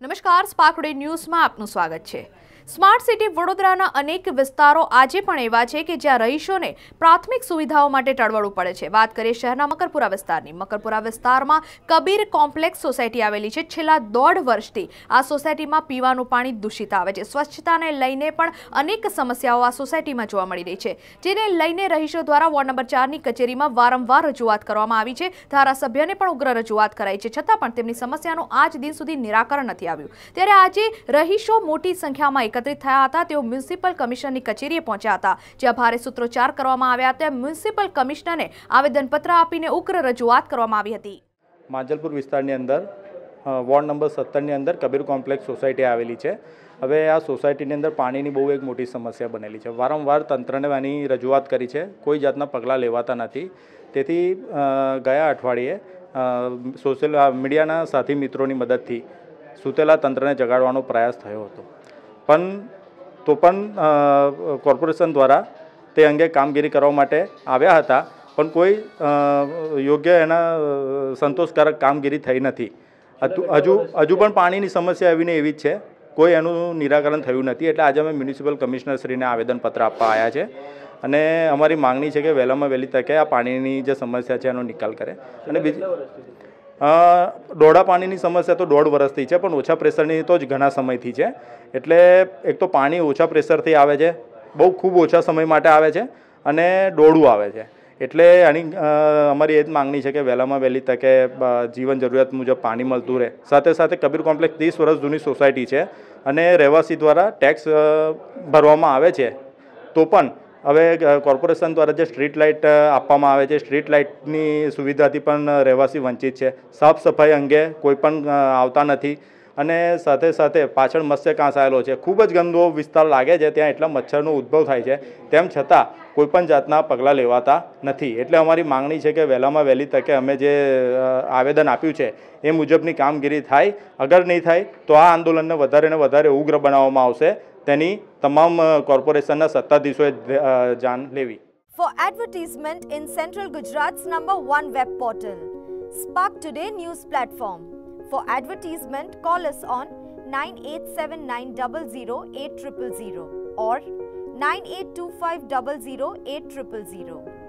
નમસ્કાર સ્પાર્કડે ન્યૂઝમાં આપનું સ્વાગત છે. સ્માર્ટ સિટી વડોદરાના અનેક વિસ્તારો આજે પણ એવા છે કે જ્યાં રહીશોને પ્રાથમિક સુવિધાઓ માટે ટળવળવું પડે છે. વાત કરીએ શહેરના મકરપુરા વિસ્તારની. મકરપુરા વિસ્તારમાં કબીર કોમ્પ્લેક્સ સોસાયટી આવેલી છે. છેલ્લા દોઢ વર્ષથી આ સોસાયટીમાં પીવાનું પાણી દૂષિત આવે છે. સ્વચ્છતાને લઈને પણ અનેક સમસ્યાઓ આ સોસાયટીમાં જોવા મળી રહી છે. જેને લઈને રહીશો દ્વારા વોર્ડ નંબર ચારની કચેરીમાં વારંવાર રજૂઆત કરવામાં આવી છે. ધારાસભ્યને પણ ઉગ્ર રજૂઆત કરાઈ છે. છતાં પણ તેમની સમસ્યાનું આજ દિન સુધી નિરાકરણ નથી આવ્યું. ત્યારે આજે રહીશો મોટી સંખ્યામાં એકત્રિત થયા હતા, તેઓ મ્યુનિસિપલ કમિશનરની કચેરીએ પહોંચ્યા હતા. જ્યાં ભારે સૂત્રોચ્ચાર કરવામાં આવ્યા હતા, મ્યુનિસિપલ કમિશનરને આવેદનપત્ર આપીને ઉગ્ર રજૂઆત કરવામાં આવી હતી. માંજલપુર વિસ્તારની અંદર વોર્ડ નંબર સત્તરની અંદર કબીર કોમ્પ્લેક્સ સોસાયટી આવેલી છે. હવે આ સોસાયટીની અંદર પાણીની બહુ એક મોટી સમસ્યા બનેલી છે. વારંવાર તંત્રને આની રજૂઆત કરી છે, કોઈ જાતના પગલાં લેવાતા નથી. તેથી ગયા અઠવાડિયે સોશિયલ મીડિયાના સાથી મિત્રોની મદદથી સૂતેલા તંત્રને જગાડવાનો પ્રયાસ થયો હતો. પણ તો પણ કોર્પોરેશન દ્વારા તે અંગે કામગીરી કરવા માટે આવ્યા હતા, પણ કોઈ યોગ્ય એના સંતોષકારક કામગીરી થઈ નથી. હજુ હજુ પણ પાણીની સમસ્યા એવીને એવી જ છે. કોઈ એનું નિરાકરણ થયું નથી, એટલે આજે અમે મ્યુનિસિપલ કમિશનરશ્રીને આવેદનપત્ર આપવા આવ્યા છે. અને અમારી માંગણી છે કે વહેલામાં વહેલી તકે આ પાણીની જે સમસ્યા છે, એનો નિકાલ કરે. અને બીજી ડોડા પાણીની સમસ્યા તો દોઢ વર્ષથી છે, પણ ઓછા પ્રેશરની તો જ ઘણા સમયથી છે. એટલે એક તો પાણી ઓછા પ્રેશરથી આવે છે, બહુ ખૂબ ઓછા સમય માટે આવે છે અને દોડું આવે છે. એટલે આની અમારી એ જ માંગણી છે કે વહેલામાં વહેલી તકે જીવન જરૂરિયાત મુજબ પાણી મળતું રહે. સાથે સાથે કબીર કોમ્પ્લેક્સ ત્રીસ વર્ષ જૂની સોસાયટી છે અને રહેવાસી દ્વારા ટેક્સ ભરવામાં આવે છે. તો પણ હવે કોર્પોરેશન દ્વારા જે સ્ટ્રીટ લાઇટ આપવામાં આવે છે, સ્ટ્રીટ લાઇટની સુવિધાથી પણ રહેવાસી વંચિત છે. સાફ સફાઈ અંગે કોઈ પણ આવતા નથી. અને સાથે સાથે પાછળ મત્સ્ય કાંસ આવેલો છે. ખૂબ જ ગંદો વિસ્તાર લાગે છે, ત્યાં એટલા મચ્છરનો ઉદ્ભવ થાય છે. તેમ છતાં કોઈપણ જાતના પગલાં લેવાતા નથી. એટલે અમારી માંગણી છે કે વહેલામાં વહેલી તકે અમે જે આવેદન આપ્યું છે, એ મુજબની કામગીરી થાય. અગર નહીં થાય, તો આ આંદોલનને વધારે ને વધારે ઉગ્ર બનાવવામાં આવશે. તેની તમામ કોર્પોરેશનના સત્તાધીશોએ જાણ લેવી For advertisement in Central Gujarat's number one web portal, Spark Today News Platform. For advertisement, call us on 987900808000 or 9825008000.